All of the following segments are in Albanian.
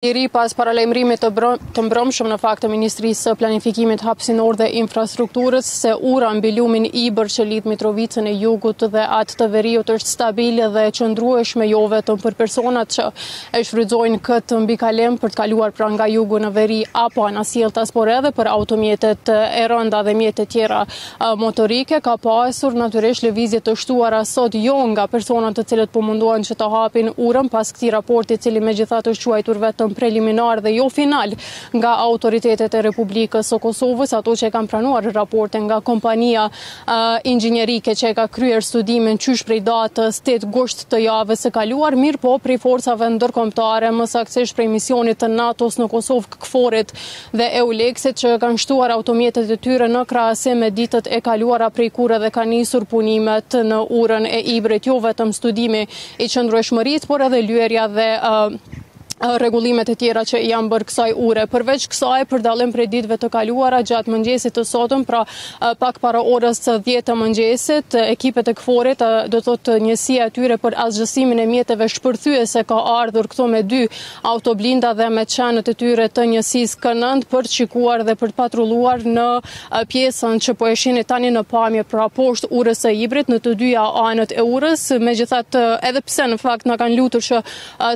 Iliri pas paralajmërimit të mbrëmshëm në fakt të Ministrisë së Planifikimit Hapësinor dhe Infrastrukturës se ura mbi lumin Ibër që lidh Mitrovicën e Jugut dhe atë të Veriut është stabile dhe e qëndrueshme jo vetëm për personat që e shfrytëzojnë këtë mbikalim për të kaluar pra nga jugu në veri apo anasjelltas, por edhe për automjetet e rënda dhe mjetet tjera motorike ka pasur natyrisht lëvizje të shtuara sot jo nga persona të cilët po mundohen që ta hapin urën pas këtij raporti i cili megjithatë është quajtur vetëm preliminar dhe jo final nga autoritetet e Republikës së Kosovës ato që e kanë pranuar raportin nga kompania inxhinierike që e ka kryer studimin qysh prej datës 8 gusht të javës së kaluar mirëpo prej forcave ndërkombëtare më saktësisht prej misionit të NATO-s në Kosovë KFOR-it dhe EULEX-it që kanë shtuar automjetet e tyre në krahasim me ditët e kaluara prej kur edhe kanë nisur punimet në urën e Ibrit, jo vetëm studimi i qëndrueshmërisë, por edhe lyerja dhe rregullimet e tjera që i janë bërë kësaj ure. Përveç kësaj, për dallim prej ditëve të kaluara, gjatë mëngjesit të sotëm, pra pak para orës 10 të mëngjesit, ekipet e KFOR-it, do të thotë njësia e tyre për asgjësimin e mjeteve shpërthyese ka ardhur këtu me dy autoblinda dhe me qenët e tyre të njësisë K9 për të shikuar dhe për të patrulluar në pjesën që po e shihni tani në pamje pra poshtë urës së Ibrit në të dyja anët e urës, megjithatë edhe pse në fakt na kanë lutur që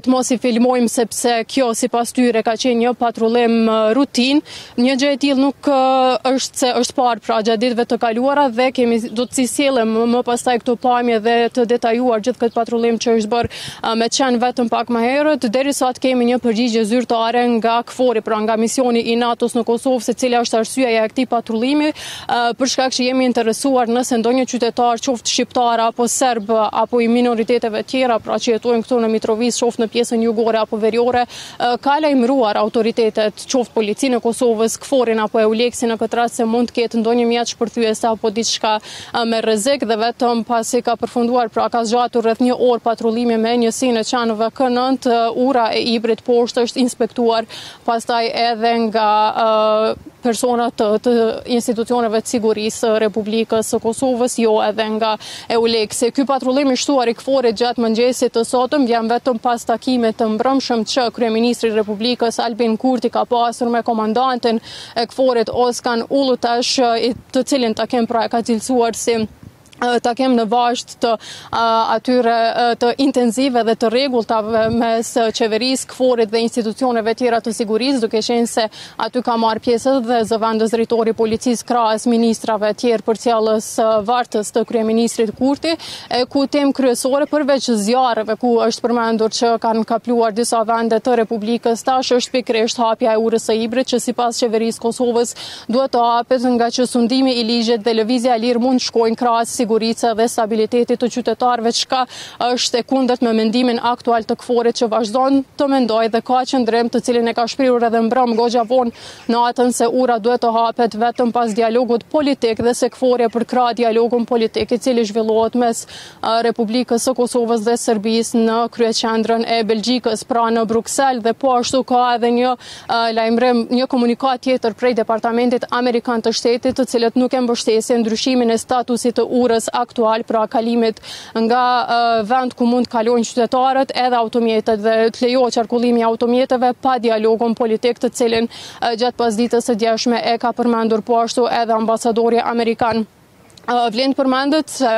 të mos i filmojmë sepse kjo sipas tyre ka qenë një patrullim rutinë, Një gjë e tillë nuk është se është parë pra gjatë ditëve të kaluara dhe kemi do t'i sjellim më pastaj këto pamje dhe të detajuar gjithë këtë patrullim që është bërë me qen vetëm pak më herët derisa të kemi një përgjigje zyrtare nga KFOR-i pra nga misioni i NATO-s në Kosovë se cila është arsyeja e këtij patrullimi për shkak që jemi interesuar nëse ndonjë qytetar qoftë shqiptar apo serb apo i minoriteteve tjera pra që jetojnë këtu në Mitrovicë qoftë në pjesën jugore apo veriore Ka lajmëruar autoritetet, qoftë policinë e Kosovës, KFOR-in apo EULEX-in në këtë rast se mund të ketë ndonjë mjet shpërthyese apo diçka me rrezik dhe vetëm pasi ka përfunduar pra ka zgjatur rreth një orë patrullimi me njësinë e qenëve K9, ura e Ibrit poshtë është inspektuar pastaj edhe nga persona të, të institucioneve të sigurisë së Republikës së Kosovës, jo edhe nga EULEX-i. Ky patrullim i shtuar i KFOR-it gjatë mëngjesit të sotëm vjen vetëm pas takimit të mbrëmshëm që kryeministri i Republikës, Albin Kurti ka pasur me komandantin e KFOR-it, Ozkan Ulutash, të cilin takim pra e ka cilësuar si takim në vazhdë të atyre të intenzive dhe të rregulltave mes qeverisë, KFOR-it dhe institucioneve tjera të sigurisë, duke qenë se Aty ka marrë pjesë dhe zëvendësdrejtori i Policisë krahas ministrave tjerë përcjellës vartës të kryeministrit Kurti, ku temë kryesore përveç zjarreve ku është përmendur që kanë kapluar disa vende të Republikës tash është pikërisht hapja e urës së Ibrit që sipas qeverisë së Kosovës duhet të hapet ngaqë sundimi i ligjit dhe lëvizja e lirë mund të shkojnë krahas sigurisë dhe stabilitetit të qytetarëve çka Është e kundërt me mendimin aktual të KFOR-it që vazhdon të mendojë dhe ka qëndrim të cilin e ka shprehur edhe mbrëmë goxha vonë natën se ura duhet të hapet vetëm pas dialogut politik dhe se KFOR-i e përkrah dialogun politik i cili zhvillohet mes Republikës së Kosovës dhe Serbisë në kryeqendrën e Belgjikës, pra në Bruksel dhe po ashtu ka edhe një lajmërim, një komunikatë tjetër prej Departamentit Amerikan të Shtetit, të cilët nuk e mbështesin ndryshimin e statusit të urës aktual, pra kalimit nga vend ku mund të kalojnë qytetarët edhe automjetet dhe të lejohet qarkullimi i automjeteve pa dialogun politik të cilin gjatë pasdites së djeshme e ka përmendur po ashtu edhe ambasadori amerikan. Vlen të përmendet se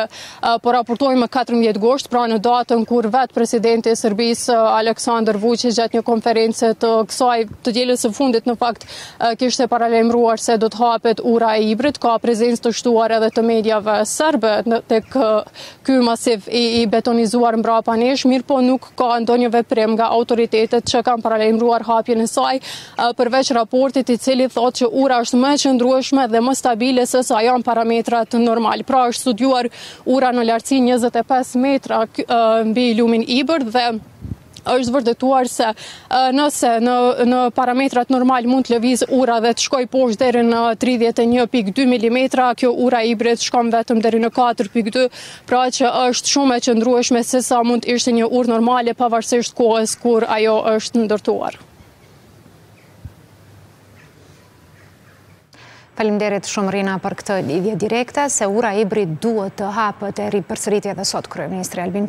po raportojmë më 14 gusht, pra në datën kur vetë presidenti i Serbisë Aleksandër Vuçiq gjatë një konference të kësaj të dielës së fundit në fakt kishte paralajmëruar se do të hapet ura e Ibrit, ka prezencë të shtuar edhe të mediave serbe tek ky masiv i, i betonizuar mbrapa nesh, mirëpo nuk ka ndonjë veprim nga autoritetet që kanë paralajmëruar hapjen e saj, përveç raportit i cili thotë që ura është më e qëndrueshme dhe më stabile sesa janë parametrat normalë. Pra është studiuar ura në lartësi 25 metra mbi lumin Ibër dhe është vërtetuar se nëse në parametrat normalë mund të lëvizë ura dhe të shkojë poshtë deri në 31.2 mm, kjo ura e Ibrit shkon vetëm deri në 4.2, pra që është shumë e qëndrueshme sesa mund të ishte një urë normale pavarësisht kohës kur ajo është ndërtuar. Faleminderit shumë Rina për këtë lidhje direkte. Se ura e Ibrit duhet të hapet e ripërsëriti edhe sot kryeministri Albin